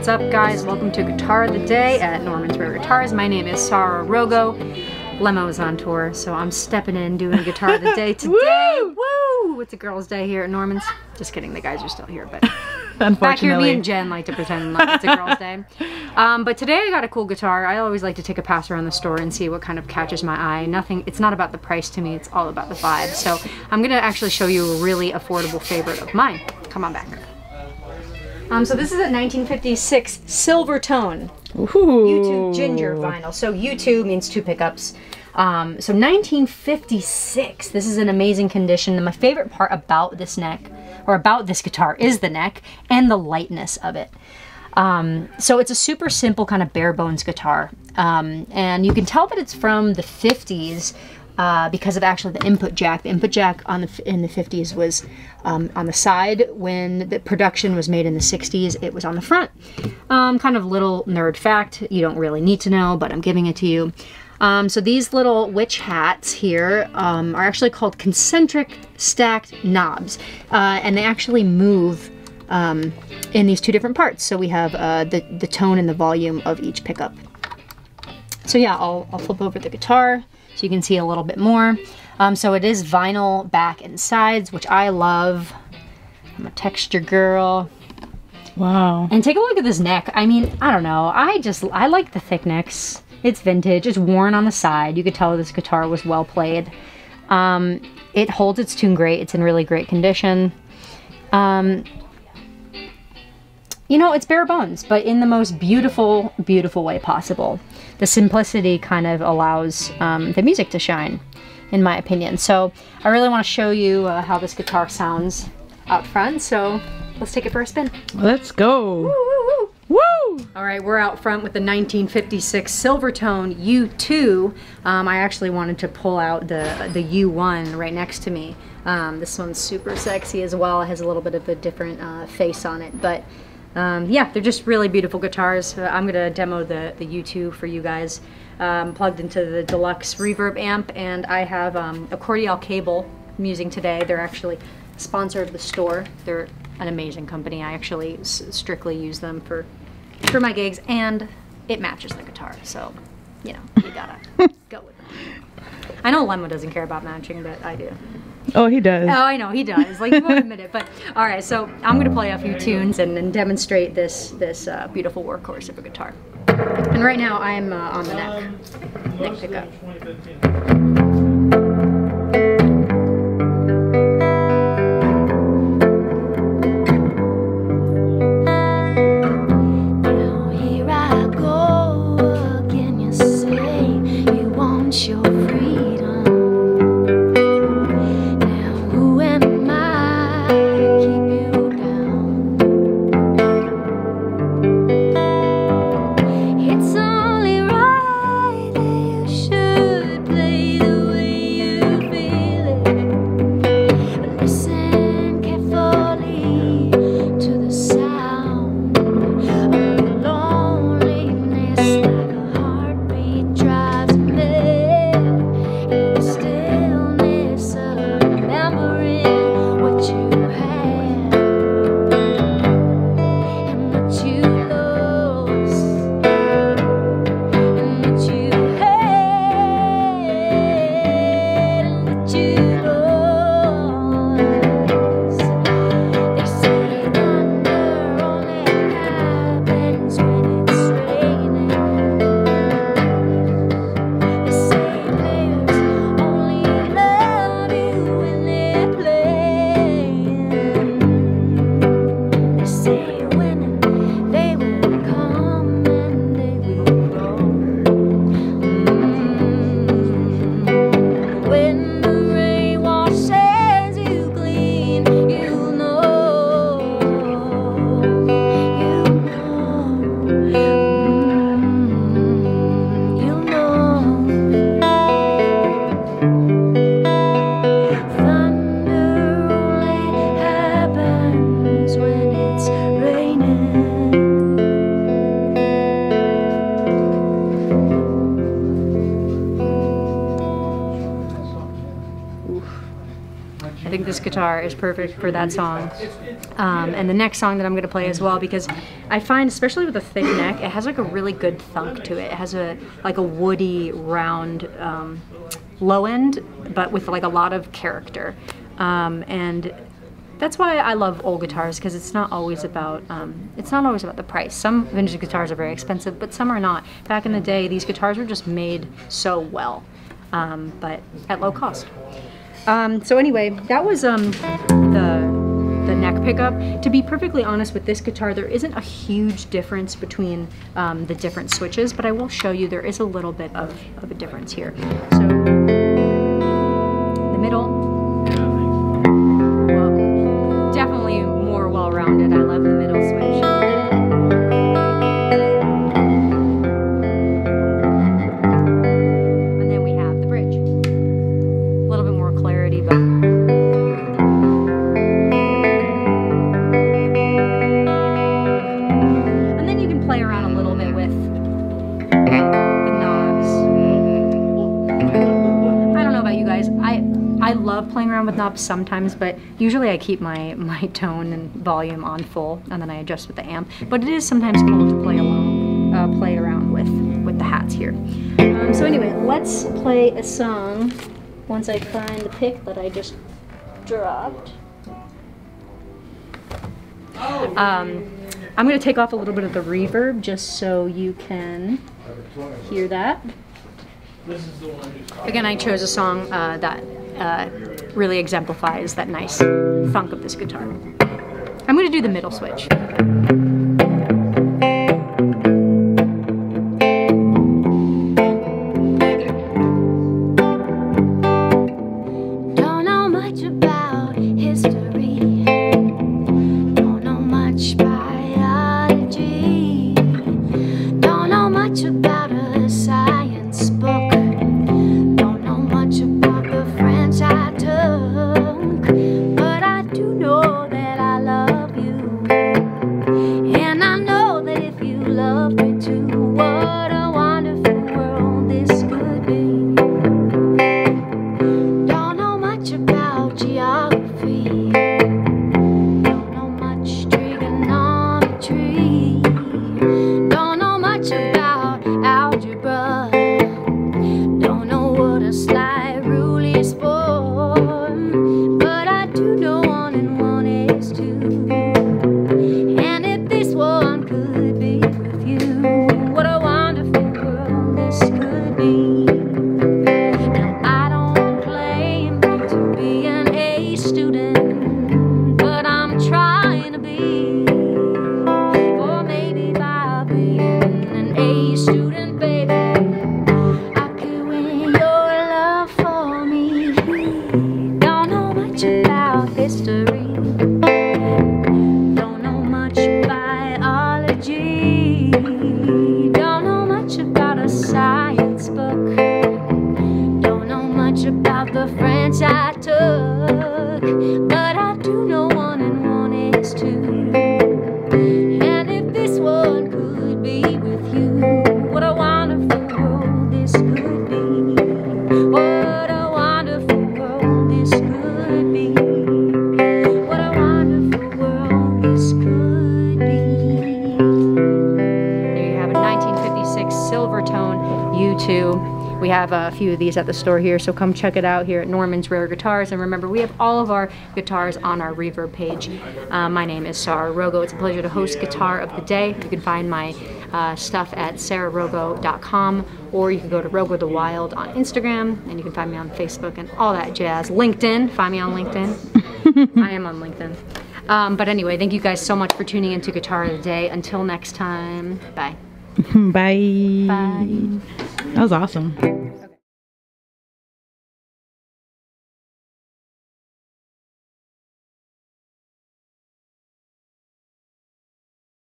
What's up guys? Welcome to Guitar of the Day at Norman's Rare Guitars. My name is Sarah Rogo. Lemmo is on tour, so I'm stepping in doing Guitar of the Day today. Woo! Woo! It's a girls' day here at Norman's. Just kidding, the guys are still here, but back here, me and Jen like to pretend like it's a girls' day. Um, but today I got a cool guitar. I always like to take a pass around the store and see what kind of catches my eye. Nothing, it's not about the price to me, it's all about the vibe. So I'm gonna actually show you a really affordable favorite of mine. Come on back. Um, so this is a 1956 Silvertone Ooh. U2 ginger vinyl. So U2 means two pickups. Um, so 1956. This is an amazing condition. And my favorite part about this neck, or about this guitar, is the neck and the lightness of it. Um, so it's a super simple kind of bare bones guitar. Um, and you can tell that it's from the 50s uh, because of actually the input jack. The input jack on the in the 50s was um, on the side. When the production was made in the 60s, it was on the front. Um, kind of little nerd fact. You don't really need to know, but I'm giving it to you. Um, so these little witch hats here um, are actually called concentric stacked knobs, uh, and they actually move um, in these two different parts. So we have uh, the the tone and the volume of each pickup. So yeah, I'll, I'll flip over the guitar so you can see a little bit more. Um, so it is vinyl back and sides, which I love. I'm a texture girl. Wow. And take a look at this neck. I mean, I don't know. I just, I like the thick necks. It's vintage. It's worn on the side. You could tell this guitar was well played. Um, it holds its tune great. It's in really great condition. Um, you know, it's bare bones, but in the most beautiful, beautiful way possible. The simplicity kind of allows um, the music to shine, in my opinion. So I really want to show you uh, how this guitar sounds out front. So let's take it for a spin. Let's go. Woo, woo, woo. Woo! All right, we're out front with the 1956 Silvertone U2. Um, I actually wanted to pull out the the U1 right next to me. Um, this one's super sexy as well. It has a little bit of a different uh, face on it, but um, yeah, they're just really beautiful guitars. Uh, I'm gonna demo the the U2 for you guys. Um, plugged into the deluxe reverb amp, and I have um, a Cordial cable I'm using today. They're actually sponsor of the store. They're an amazing company. I actually s- strictly use them for for my gigs, and it matches the guitar. So, you know, you gotta go with it. I know Lemmo doesn't care about matching, but I do. Oh, he does. Oh, I know he does. Like he won't admit it, but all right. So I'm gonna play a few tunes and, and demonstrate this this uh, beautiful workhorse of a guitar. And right now I'm uh, on the neck neck pickup. This guitar is perfect for that song. Um, and the next song that I'm going to play as well because I find, especially with a thick neck, it has like a really good thunk to it. It has a like a woody, round um, low end, but with like a lot of character. Um, and that's why I love old guitars because it's not always about um, it's not always about the price. Some vintage guitars are very expensive, but some are not. Back in the day, these guitars were just made so well, um, but at low cost. Um, so anyway, that was um, the the neck pickup. To be perfectly honest with this guitar, there isn't a huge difference between um, the different switches, but I will show you there is a little bit of, of a difference here. So I love playing around with knobs sometimes, but usually I keep my my tone and volume on full, and then I adjust with the amp. But it is sometimes cool to play along, uh, play around with with the hats here. Um, so anyway, let's play a song. Once I find the pick that I just dropped. Um, I'm going to take off a little bit of the reverb just so you can hear that. Again, I chose a song uh, that uh, really exemplifies that nice funk of this guitar. I'm going to do the middle switch. Do no one and one is two. Few of these at the store here, so come check it out here at Norman's Rare Guitars. And remember, we have all of our guitars on our Reverb page. Uh, my name is Sarah Rogo. It's a pleasure to host Guitar of the Day. You can find my uh, stuff at sarahrogo.com or you can go to Rogo the Wild on Instagram and you can find me on Facebook and all that jazz. LinkedIn, find me on LinkedIn. I am on LinkedIn. Um, but anyway, thank you guys so much for tuning into Guitar of the Day. Until next time, bye. Bye. Bye. That was awesome.